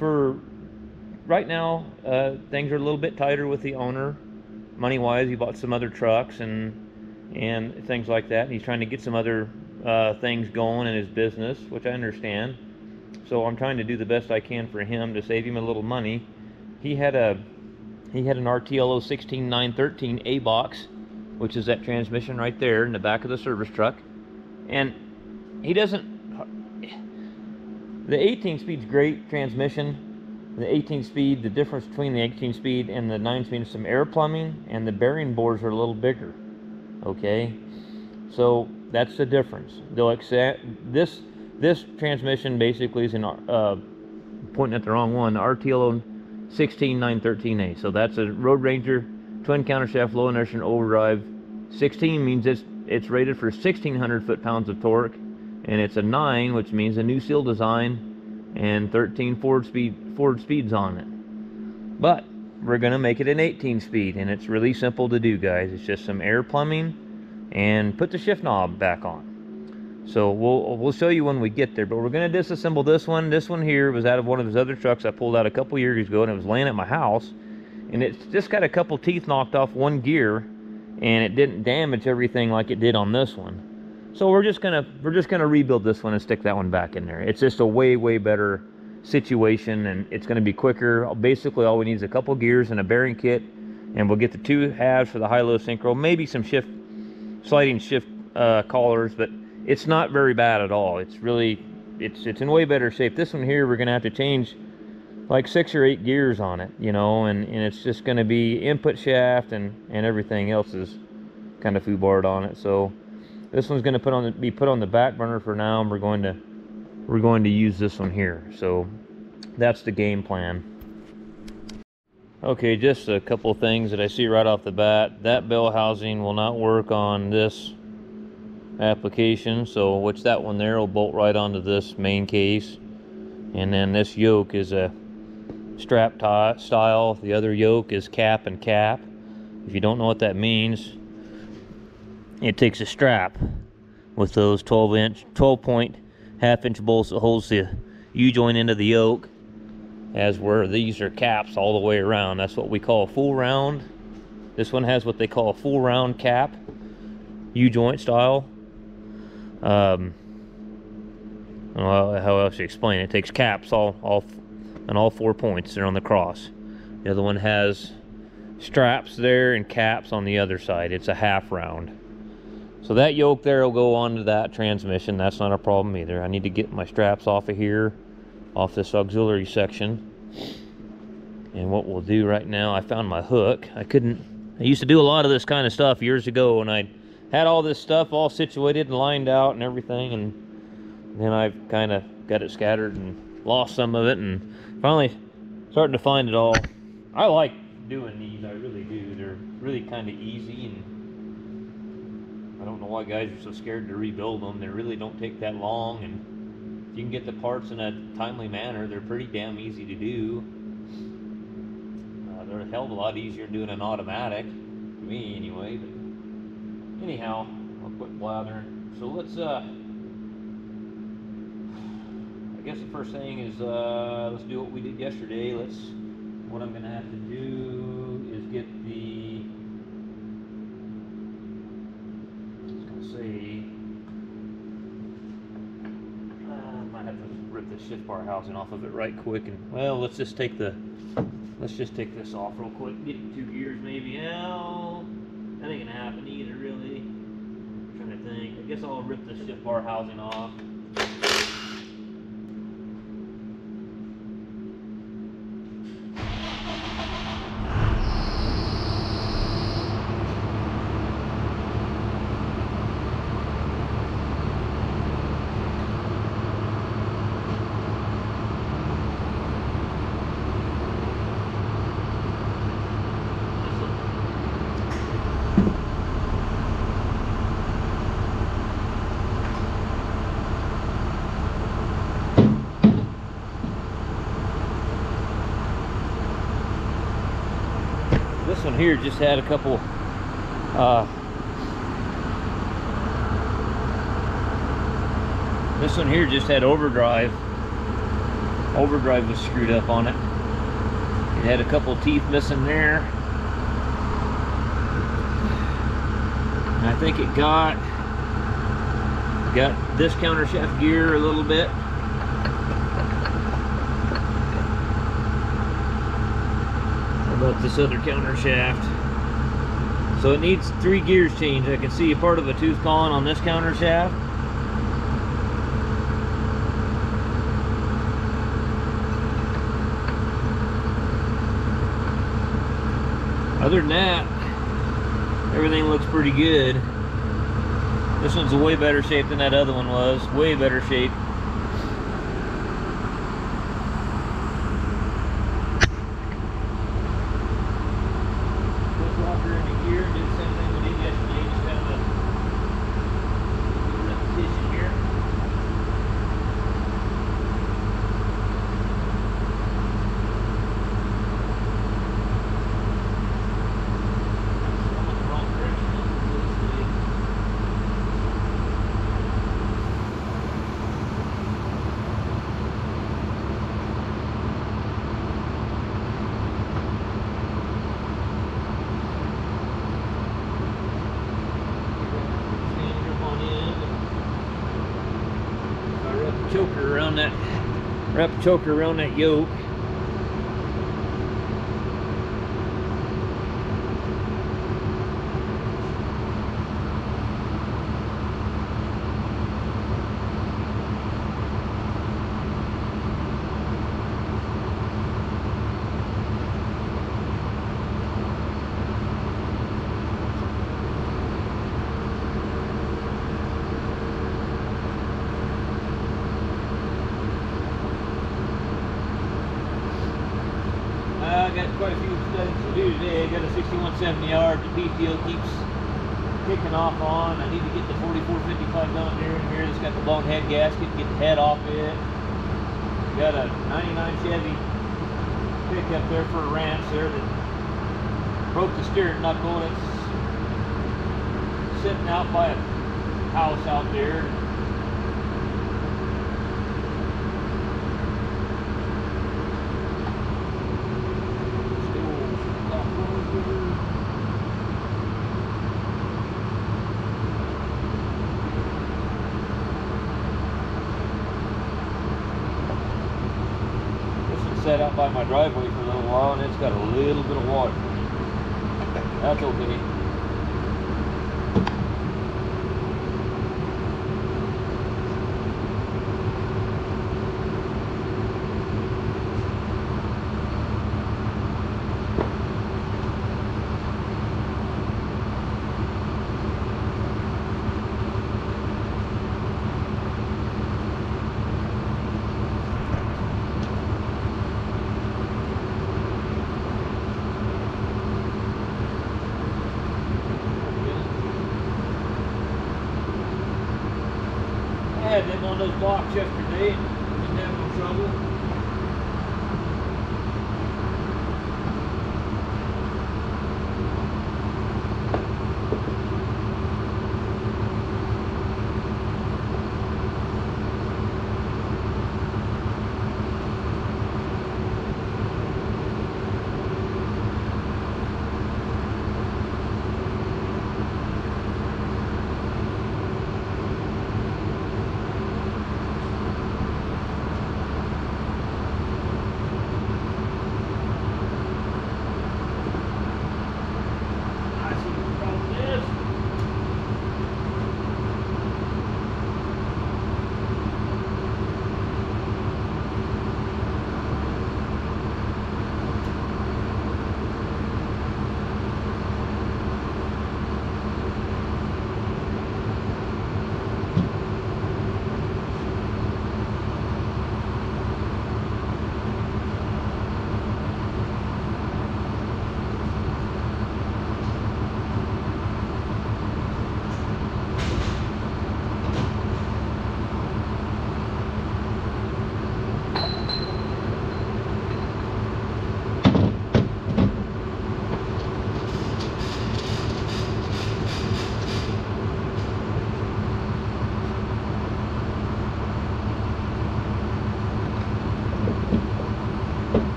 for right now, uh, things are a little bit tighter with the owner, money wise. He bought some other trucks and and things like that. And he's trying to get some other uh, things going in his business, which I understand. So I'm trying to do the best I can for him to save him a little money. He had a he had an RTLO 16913 A box, which is that transmission right there in the back of the service truck, and he doesn't. The 18 speed's great transmission. The 18 speed, the difference between the 18 speed and the 9 speed is some air plumbing, and the bearing bores are a little bigger. Okay, so that's the difference. They'll accept this. This transmission basically is an uh, pointing at the wrong one. RTLO 16913A. So that's a Road Ranger twin countershaft low inertia overdrive. 16 means it's it's rated for 1600 foot-pounds of torque, and it's a 9, which means a new seal design and 13 forward speed forward speeds on it. But we're gonna make it an 18 speed, and it's really simple to do, guys. It's just some air plumbing and put the shift knob back on. So we'll we'll show you when we get there. But we're gonna disassemble this one. This one here was out of one of his other trucks I pulled out a couple years ago, and it was laying at my house, and it's just got a couple teeth knocked off one gear, and it didn't damage everything like it did on this one. So we're just gonna we're just gonna rebuild this one and stick that one back in there. It's just a way way better situation, and it's gonna be quicker. Basically, all we need is a couple gears and a bearing kit, and we'll get the two halves for the high-low synchro, maybe some shift sliding shift uh, collars, but it's not very bad at all. It's really, it's it's in way better shape. This one here, we're gonna have to change like six or eight gears on it, you know, and, and it's just gonna be input shaft and, and everything else is kind of foobarred on it. So this one's gonna put on the, be put on the back burner for now, and we're going to we're going to use this one here. So that's the game plan. Okay, just a couple things that I see right off the bat. That bell housing will not work on this application so which that one there will bolt right onto this main case and then this yoke is a strap tie style the other yoke is cap and cap if you don't know what that means it takes a strap with those 12 inch 12 point half inch bolts that holds the u-joint into the yoke as where these are caps all the way around that's what we call a full round this one has what they call a full round cap u-joint style um, well, how else to explain it? It takes caps all, all, on all four points. They're on the cross. The other one has straps there and caps on the other side. It's a half round. So that yoke there will go onto that transmission. That's not a problem either. I need to get my straps off of here, off this auxiliary section. And what we'll do right now, I found my hook. I couldn't, I used to do a lot of this kind of stuff years ago and I had all this stuff all situated and lined out and everything and then I've kind of got it scattered and lost some of it and finally starting to find it all. I like doing these, I really do. They're really kind of easy and I don't know why guys are so scared to rebuild them. They really don't take that long and if you can get the parts in a timely manner, they're pretty damn easy to do. Uh, they're a hell of a lot easier doing an automatic, to me anyway. But anyhow, I'll quit blathering. So let's, uh, I guess the first thing is, uh, let's do what we did yesterday. Let's, what I'm going to have to do is get the, I was going to say, uh, I might have to shift bar housing off of it right quick. And, well, let's just take the, let's just take this off real quick. Get two gears maybe. Well, that ain't gonna happen either, really. I'm trying to think. I guess I'll rip the shift bar housing off. This one here just had a couple uh, this one here just had overdrive overdrive was screwed up on it. It had a couple teeth missing there. And I think it got got this countershaft gear a little bit. About this other countershaft? So it needs three gears changed. I can see a part of a tooth collar on this countershaft. Other than that, everything looks pretty good. This one's a way better shape than that other one was. Way better shape. Wrap choker around that yoke I got quite a few studies to do today. I got a 6170 yard. The PTO keeps kicking off on. I need to get the 4455 John Deere in here. It's got the long head gasket. Get the head off it. Got a 99 Chevy pickup there for a ranch there that broke the steering knuckle. It's sitting out by a house out there. sat out by my driveway for a little while and it's got a little bit of water. That's okay.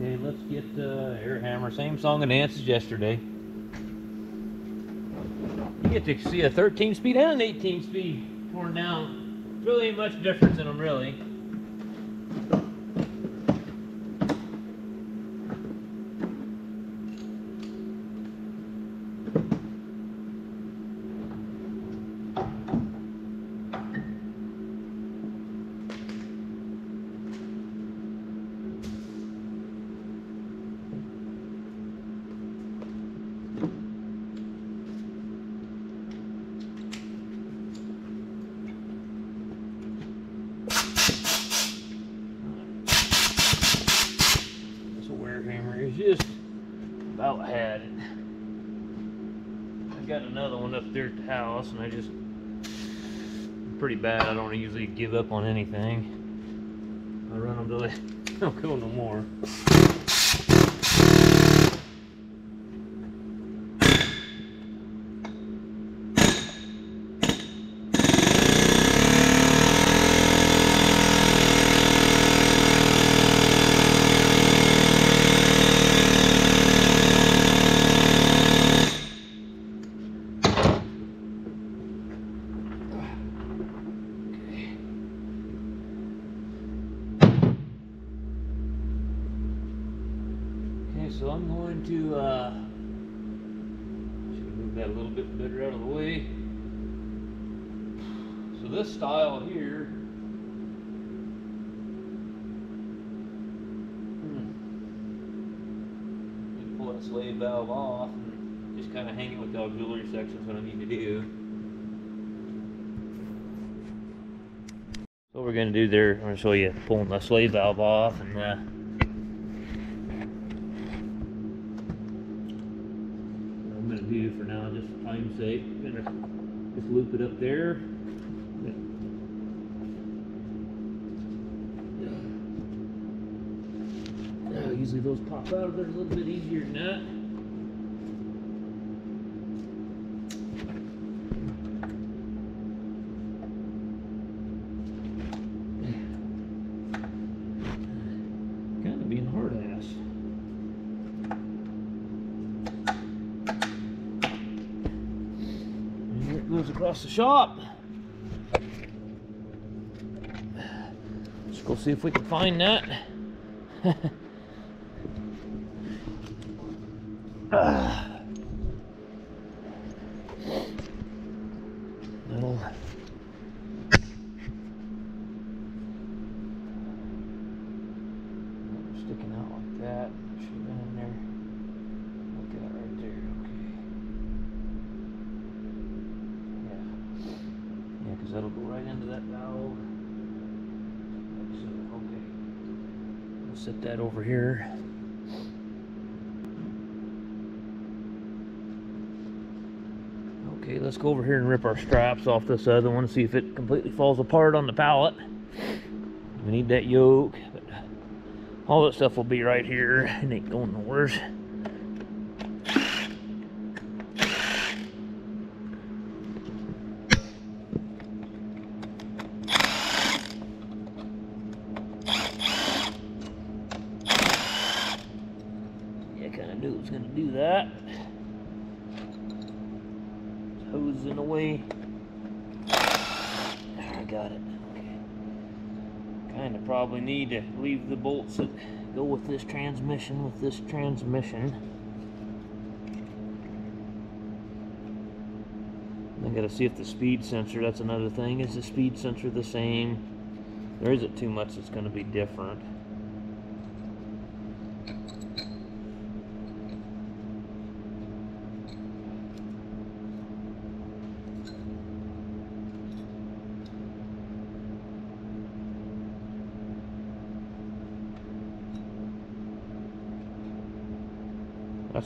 Let's get uh, Air Hammer. Same song and dance as yesterday. You get to see a 13 speed and an 18 speed torn down. Really ain't much difference in them, really. This air hammer is just about had it. I got another one up there at the house, and I just pretty bad. I don't usually give up on anything. I run them till they don't go no more. Okay, so I'm going to uh, should move that a little bit better out of the way. So this style here. hmm, you pull that slave valve off and just kind of hang it with the auxiliary sections. What I need to do. So what we're gonna do there, I'm gonna show you pulling the slave valve off and. Uh, I'm gonna do for now, just for time's sake, I'm gonna just loop it up there. Usually those pop out of there a little bit easier than that. Kind of being And it goes across the shop. Let's go see if we can find that. Ah. That'll sticking out like that. Should have been in there. Look at that right there. Okay. Yeah. Yeah, because that'll go right into that valve. Like so. Okay. We'll set that over here. Okay, let's go over here and rip our straps off this other one, see if it completely falls apart on the pallet. We need that yoke, but all that stuff will be right here. It ain't going nowhere. Yeah, kind of knew it was going to do that. The way. I got it. Okay. Kind of probably need to leave the bolts that go with this transmission with this transmission. I gotta see if the speed sensor, that's another thing. Is the speed sensor the same? There isn't too much that's gonna be different.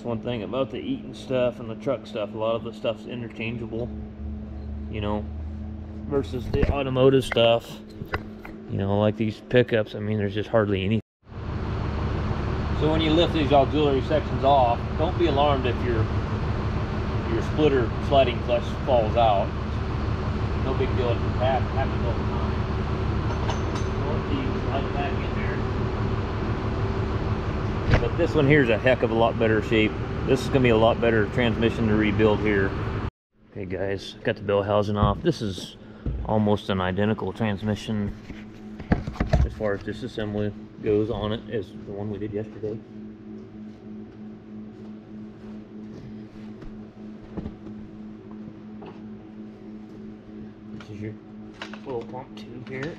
One thing about the Eaton stuff and the truck stuff. A lot of the stuff's interchangeable, you know, versus the automotive stuff. You know, like these pickups, I mean, there's just hardly any. So when you lift these auxiliary sections off, don't be alarmed if your your splitter sliding clutch falls out. No big deal. It happens all the time. You slide back in. But this one here is a heck of a lot better shape. This is gonna be a lot better transmission to rebuild here. Okay guys, got the bell housing off. This is almost an identical transmission as far as disassembly goes on it as the one we did yesterday. This is your fuel pump tube here.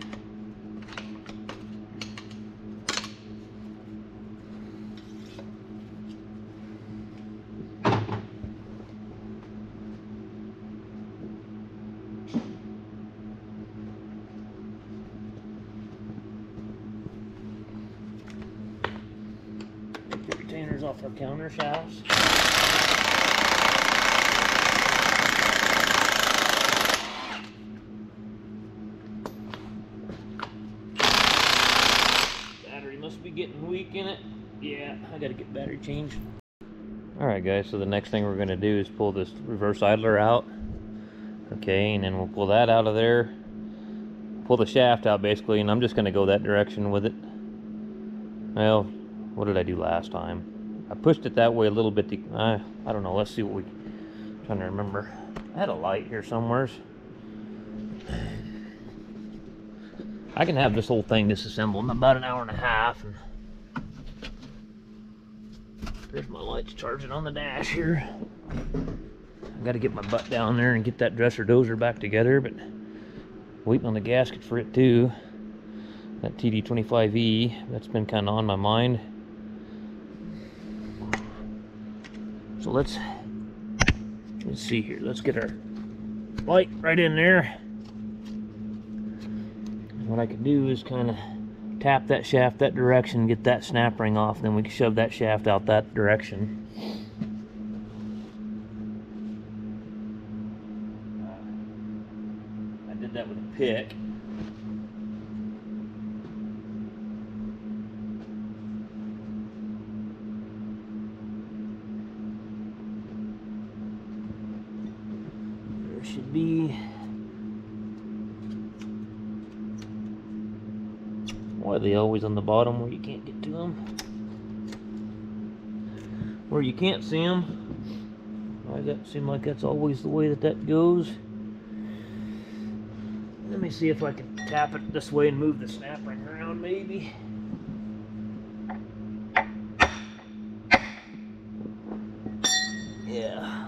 Take the retainers off our counter shafts. Battery must be getting weak in it. Yeah, I changed. Alright guys, so the next thing we're gonna do is pull this reverse idler out. Okay, and then we'll pull that out of there. Pull the shaft out basically, and I'm just gonna go that direction with it. Well, what did I do last time? I pushed it that way a little bit. To, uh, I don't know. Let's see what we. trying to remember. I had a light here somewheres. I can have this whole thing disassembled in about an hour and a half. And there's my lights charging on the dash here. I got to get my butt down there and get that dresser dozer back together, but waiting on the gasket for it too. That TD25E, that's been kind of on my mind. So let's let's see here. Let's get our light right in there. What I could do is kind of tap that shaft that direction, get that snap ring off, then we can shove that shaft out that direction. I did that with a pick. There should be why they always on the bottom where you can't get to them? Where you can't see them. Why does that seem like that's always the way that that goes? Let me see if I can tap it this way and move the snap ring around maybe. Yeah.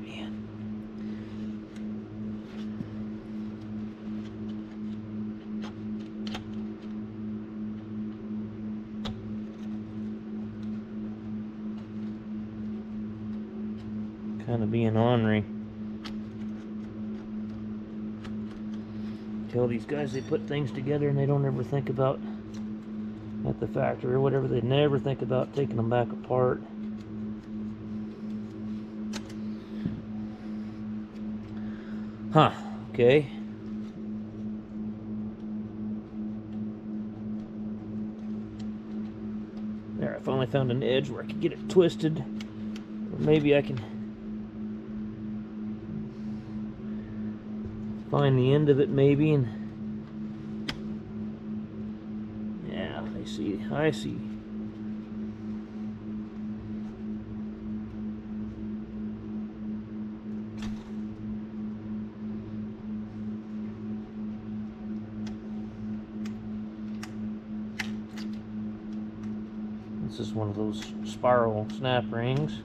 Man. Kind of being ornery. Tell these guys they put things together and they don't ever think about at the factory or whatever. They never think about taking them back apart. Huh, okay. There, I finally found an edge where I can get it twisted. Or maybe I can find the end of it maybe and yeah, I see, This is one of those spiral snap rings.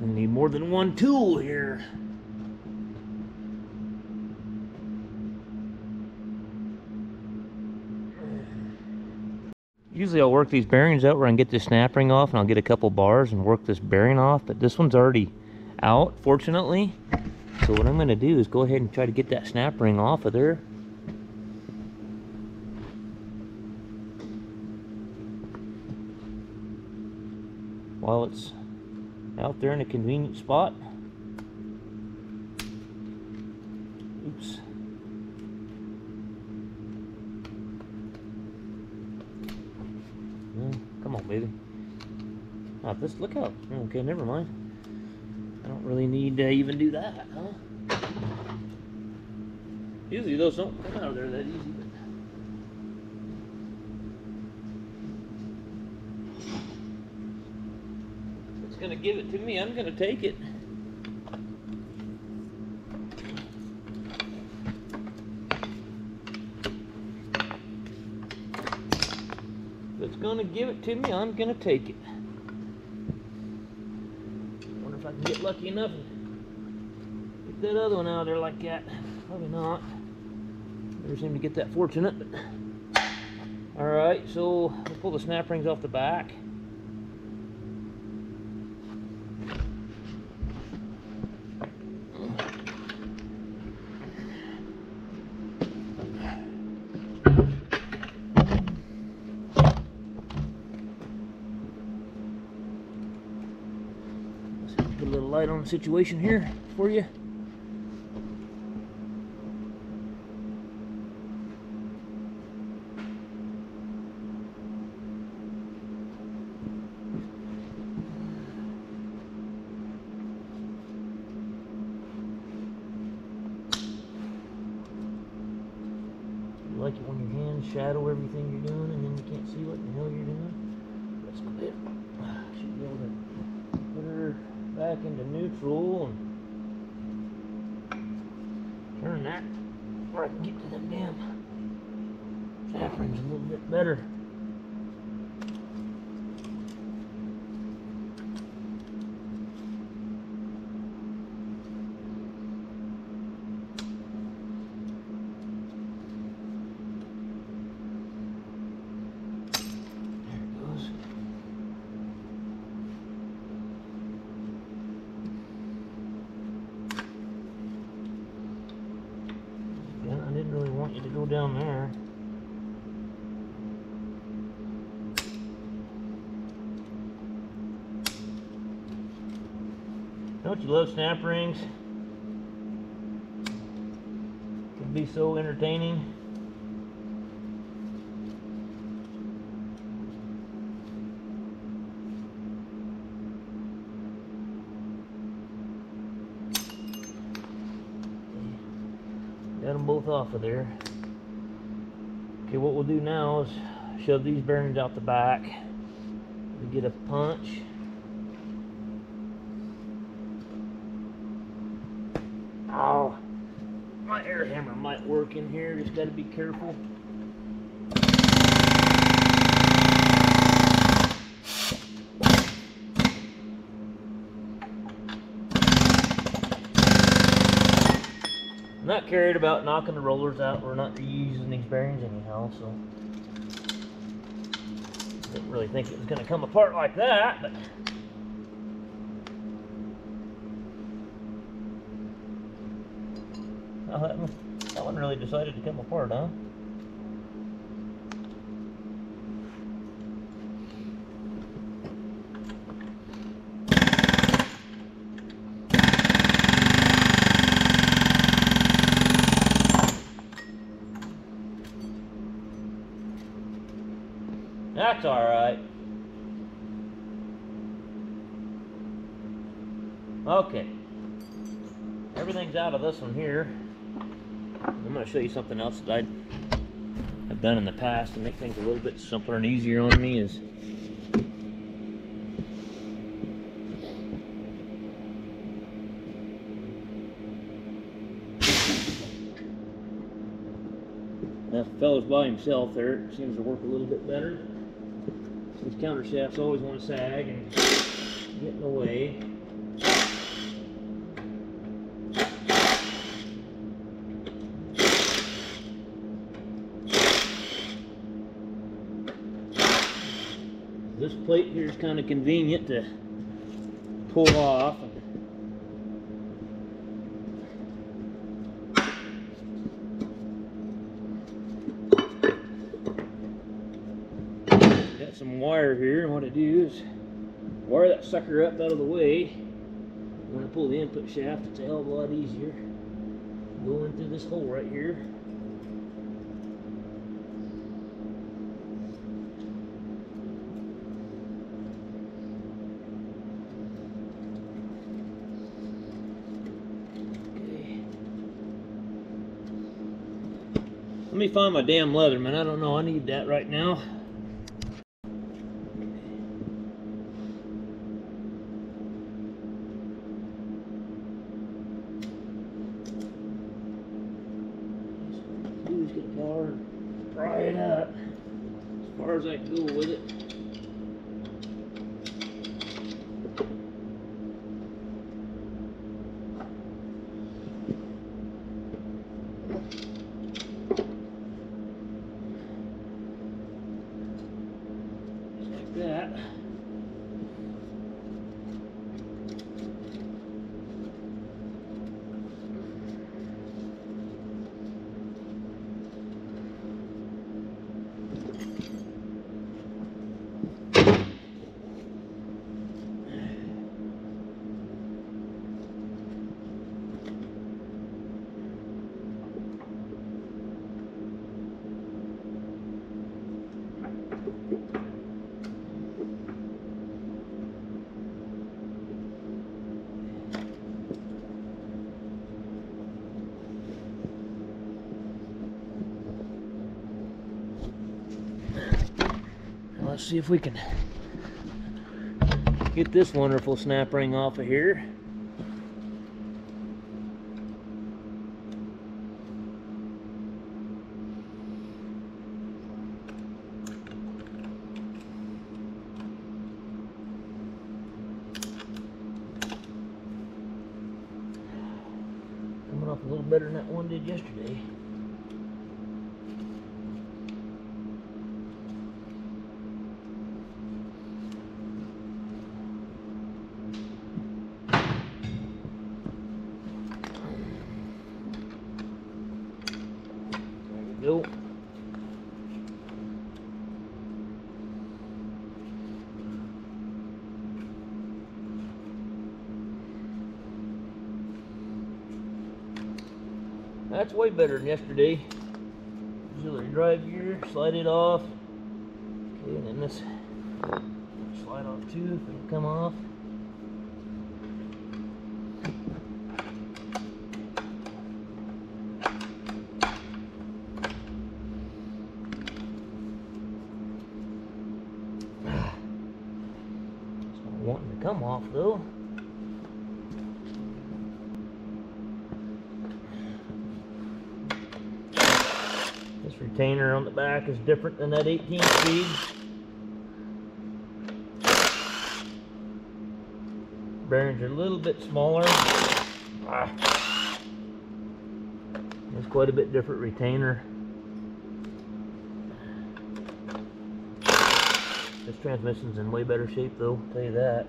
I need more than one tool here. Usually I'll work these bearings out where I can get this snap ring off and I'll get a couple bars and work this bearing off, but this one's already out, fortunately. So what I'm gonna do is go ahead and try to get that snap ring off of there. While it's out there in a convenient spot. Oops. No, come on, baby. Oh, this look out. Okay, never mind. I don't really need to even do that, huh? Usually those don't come out of there that easy. It's gonna give it to me. I'm gonna take it. If it's gonna give it to me, I'm gonna take it. Wonder if I can get lucky enough and get that other one out there like that. Probably not. Never seem to get that fortunate, but alright, so we'll pull the snap rings off the back. Let's put a little light on the situation here for you. You like it when your hands shadow everything you're doing and then you can't see what the hell you're doing? That's good. Should be able to put her back into neutral and turn that where I can get to them damn saffrons a little bit better. There it goes. Yeah, I didn't really want you to go down there. Don't you love snap rings? Can be so entertaining. Got them both off of there. Okay, what we'll do now is shove these bearings out the back. We get a punch. Oh, my air hammer might work in here. Just got to be careful. I'm not carried about knocking the rollers out. We're not reusing these bearings anyhow, so didn't really think it was going to come apart like that, but one, that one really decided to come apart, huh? That's all right. Okay. Everything's out of this one here. I'm going to show you something else that I have done in the past to make things a little bit simpler and easier on me is that fellow's by himself there it seems to work a little bit better. These counter shafts always want to sag and get in the way. This plate here is kind of convenient to pull off. Got some wire here, and what I do is wire that sucker up out of the way. When I pull the input shaft, it's a hell of a lot easier. Going through this hole right here. Me find my damn Leatherman. I don't know. I need that right now. Just get a bar and fry it up as far as I can go with it. Just like that. Now let's see if we can get this wonderful snap ring off of here. Coming off a little better than that one did yesterday. There we go. That's way better than yesterday. Auxiliary drive gear, slide it off. Okay, and then this slide off too, if it'll come off. Wanting to come off though. This retainer on the back is different than that 18 speed. Bearings are a little bit smaller. Ah. It's quite a bit different retainer. This transmission's in way better shape though, I'll tell you that.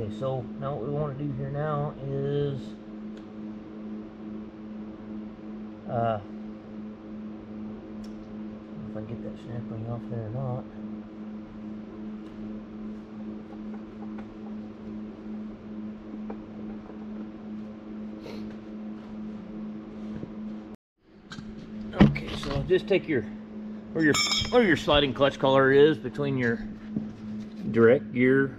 Okay, so now what we want to do here now is uh if I get that snap ring off there or not. Okay, so just take your where your where your sliding clutch collar is between your direct gear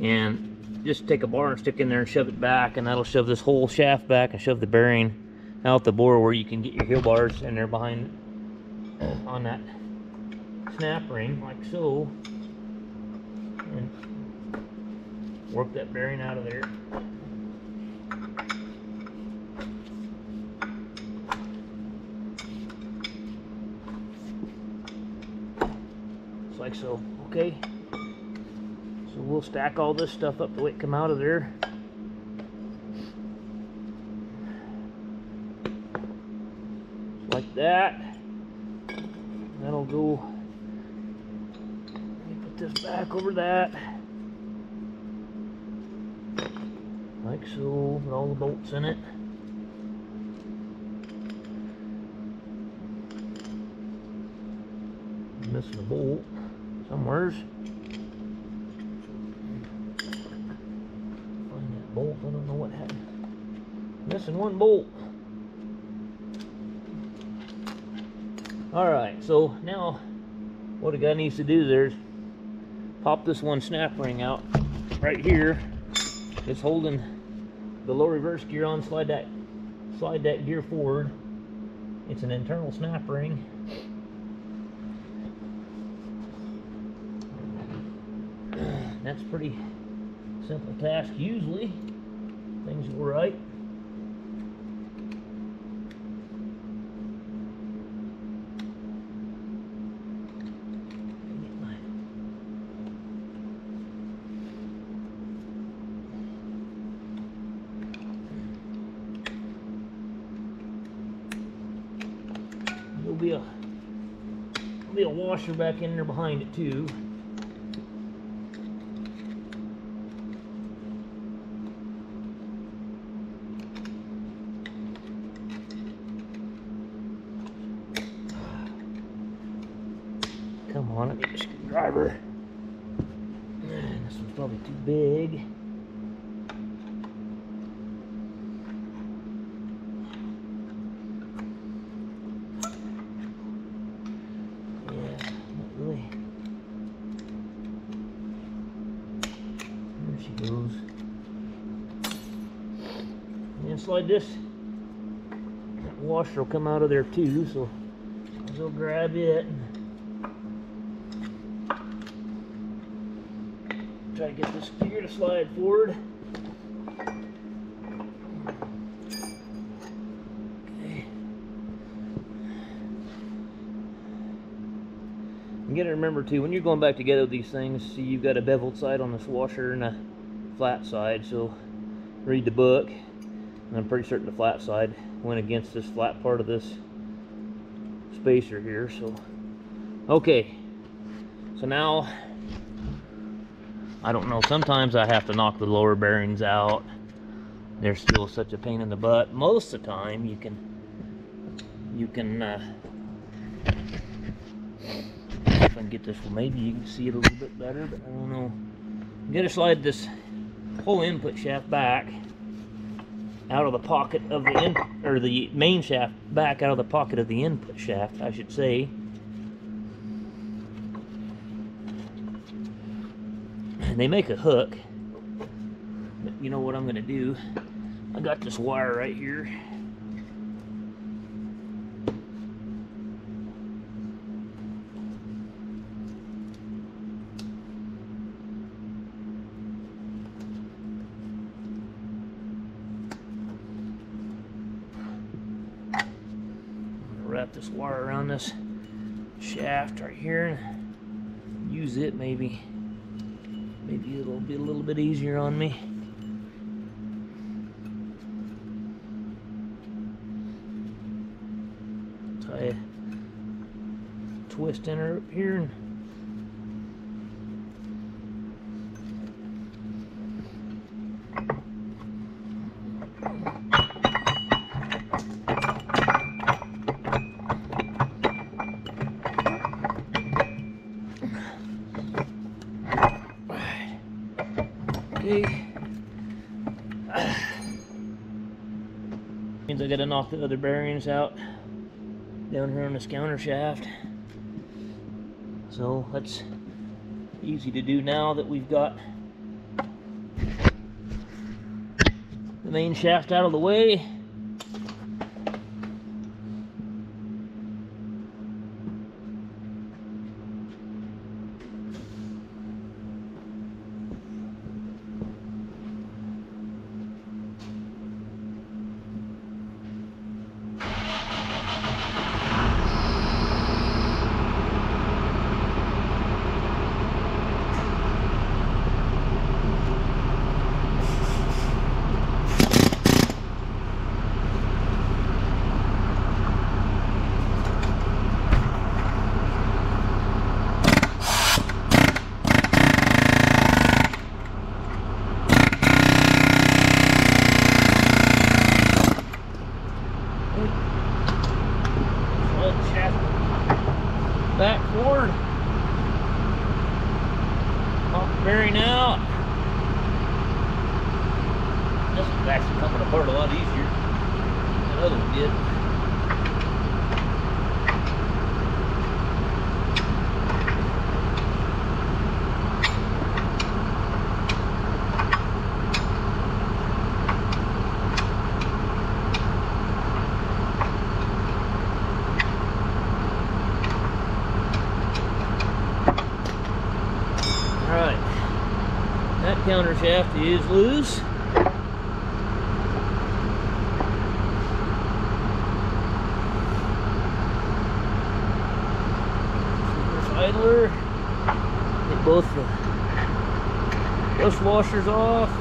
and just take a bar and stick in there and shove it back and that'll shove this whole shaft back and shove the bearing out the bore where you can get your heel bars in there behind on that snap ring like so. And work that bearing out of there. Like so okay we'll stack all this stuff up the way it come out of there. Like that. That'll go. Let me put this back over that. Like so, with all the bolts in it. Missing a bolt somewheres. Find that bolt. I don't know what happened. Missing one bolt. All right. So now, what a guy needs to do there is pop this one snap ring out. right here. It's holding the low reverse gear on. Slide that, slide that gear forward. It's an internal snap ring. That's pretty simple task usually. Things go right. Get my- There'll be a there'll be a washer back in there behind it too. Come on, I need a screwdriver. Man, This one's probably too big. Yeah, not really. There she goes. And slide this. Washer will come out of there too, so I'll grab it. Try to get this gear to slide forward. Okay. You gotta remember too, when you're going back together these things, see you've got a beveled side on this washer and a flat side, so read the book. And I'm pretty certain the flat side went against this flat part of this spacer here, so. Okay, so now I don't know. Sometimes I have to knock the lower bearings out. They're still such a pain in the butt. Most of the time, you can you can. Uh, if I can get this, maybe you can see it a little bit better, but I don't know. I'm gonna slide this whole input shaft back out of the pocket of the in or the main shaft back out of the pocket of the input shaft, I should say. And they make a hook. But you know what I'm gonna do? I got this wire right here. Wrap this wire around this shaft right here and use it maybe Maybe it'll be a little bit easier on me. Tie a twist in her up here and knock the other bearings out down here on this counter shaft. So that's easy to do now that we've got the main shaft out of the way. shaft is loose. idler. Get both the bush washers off.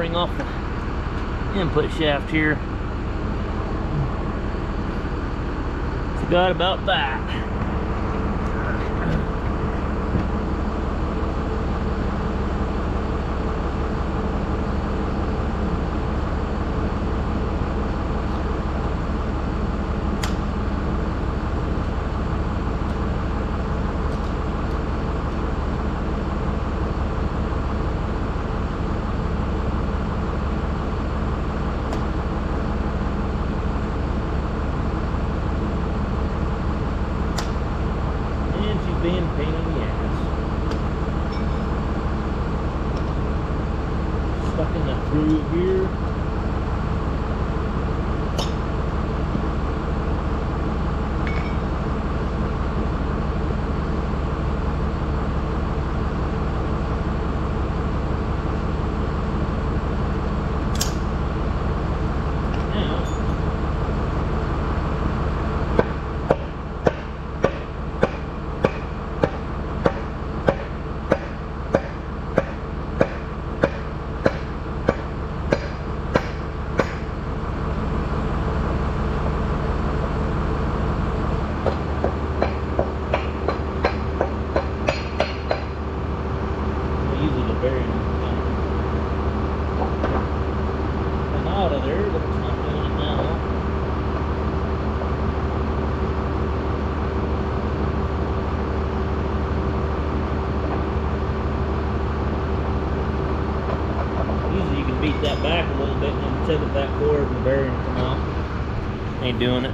spring off the input shaft here. Forgot about that. doing it.